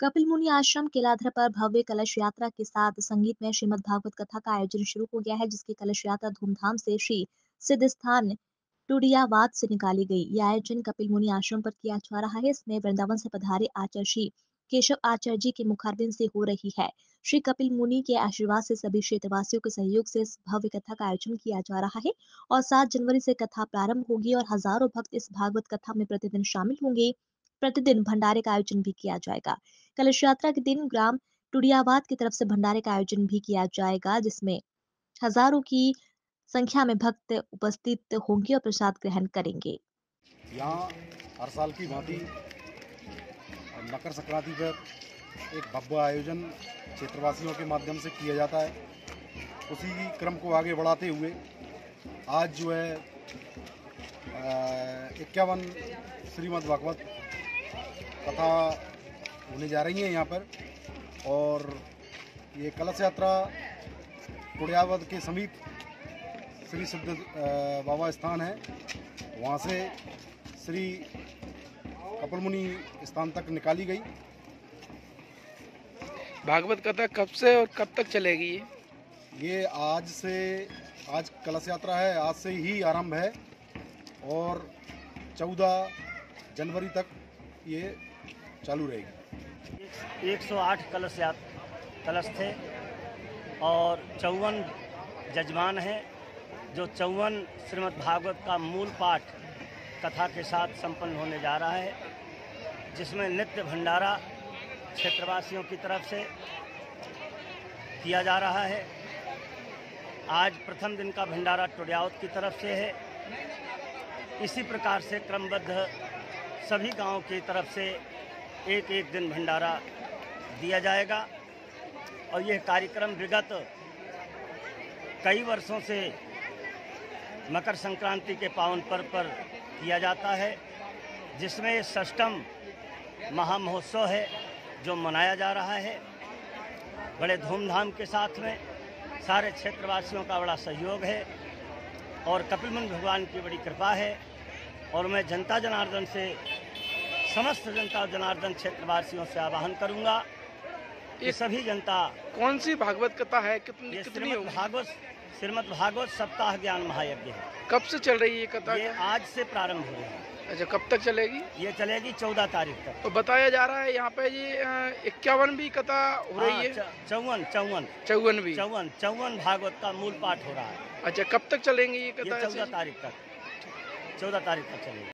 कपिल मुनि आश्रम, केलाधर पर भव्य कलश यात्रा के साथ संगीत में श्रीमद भागवत कथा का आयोजन शुरू हो गया है, जिसकी कलश यात्रा धूमधाम से श्री सिद्ध स्थान टुडियावाद से निकाली गई। यह आयोजन कपिल मुनि आश्रम पर किया जा रहा है। इसमें वृंदावन से पधारे आचार्य श्री केशव आचार्य जी के मुखारबिन से हो रही है। श्री कपिल मुनि के आशीर्वाद से सभी क्षेत्रवासियों के सहयोग से इस भव्य कथा का आयोजन किया जा रहा है और सात जनवरी से कथा प्रारंभ होगी और हज़ारों भक्त इस भागवत कथा में प्रतिदिन शामिल होंगे। प्रतिदिन भंडारे का आयोजन भी किया जाएगा। कलश यात्रा के दिन ग्राम टुडियाबाद की तरफ़ से भंडारे का आयोजन भी किया जाएगा, जिसमें हज़ारों की संख्या में भक्त उपस्थित होंगे और प्रसाद ग्रहण करेंगे। यहाँ हर साल की भांति मकर संक्रांति पर एक भव्य आयोजन क्षेत्रवासियों के माध्यम से किया जाता है। उसी क्रम को आगे बढ़ाते हुए आज जो है इक्यावन श्रीमद् भागवत कथा होने जा रही हैं यहाँ पर। और ये कलश यात्रा कुड़ियावद के समीप श्री सिद्ध बाबा स्थान है। वहाँ से श्री कपलमुनि स्थान तक निकाली गई। भागवत कथा कब से और कब तक चलेगी ये? ये आज से आज कलश यात्रा है आज से ही आरंभ है। और चौदह जनवरी तक ये चालू रहेगी। 108 कलश या कलश थे और चौवन जजमान हैं, जो चौवन श्रीमद् भागवत का मूल पाठ कथा के साथ संपन्न होने जा रहा है, जिसमें नित्य भंडारा क्षेत्रवासियों की तरफ़ से किया जा रहा है। आज प्रथम दिन का भंडारा टोडियावत की तरफ़ से है। इसी प्रकार से क्रमबद्ध सभी गाँवों की तरफ़ से एक एक दिन भंडारा दिया जाएगा। और यह कार्यक्रम विगत कई वर्षों से मकर संक्रांति के पावन पर्व पर किया जाता है, जिसमें षष्टम महामहोत्सव है जो मनाया जा रहा है। बड़े धूमधाम के साथ में सारे क्षेत्रवासियों का बड़ा सहयोग है और कपिलमुनि भगवान की बड़ी कृपा है और मैं जनता जनार्दन से समस्त जनता जनार्दन क्षेत्रवासियों से आह्वान करूँगा कि सभी जनता कौन सी भागवत कथा है? कितनी कितनी भागवत श्रीमद भागवत सप्ताह ज्ञान महायज्ञ है। कब से चल रही है ये कथा? ये आज से प्रारंभ हुई है। अच्छा कब तक चलेगी? ये चलेगी चौदह तारीख तक। तो बताया जा रहा है यहाँ पे ये इक्यावन भी कथा हो रही हाँ, है। चौवन चौवन। चौवन भी। चौवन चौवन भागवत का मूल पाठ हो रहा है। अच्छा कब तक चलेंगी ये ये कथा चौदह तारीख तक। चौदह तारीख तक चलेगी।